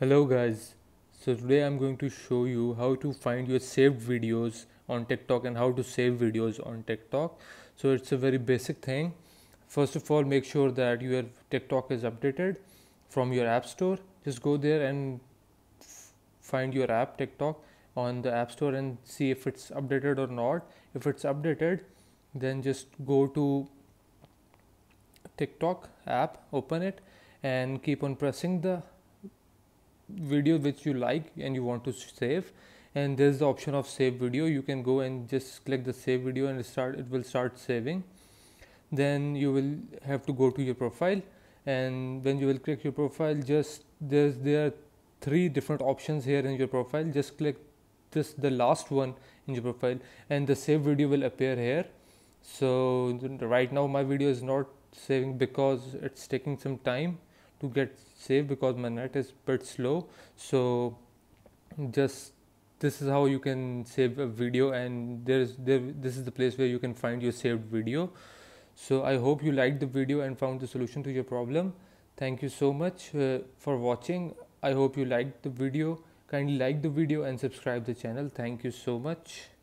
Hello guys, so today I'm going to show you how to find your saved videos on TikTok and how to save videos on TikTok. So it's a very basic thing. First of all, make sure that your TikTok is updated from your app store. Just go there and find your app TikTok on the app store and see if it's updated or not. If it's updated, then just go to TikTok app, open it and keep on pressing the video which you like and you want to save and there's the option of save video. You can go and just click the save video and start it will start saving. Then you will have to go to your profile and when you will click your profile just there's there are three different options here in your profile. Just click this the last one in your profile and the save video will appear here. So right now my video is not saving because it's taking some time to get saved because my net is bit slow. So just this is how you can save a video and there's there this is the place where you can find your saved video. So i hope you liked the video and found the solution to your problem. Thank you so much uh, for watching. I hope you liked the video. Kindly like the video and subscribe the channel. Thank you so much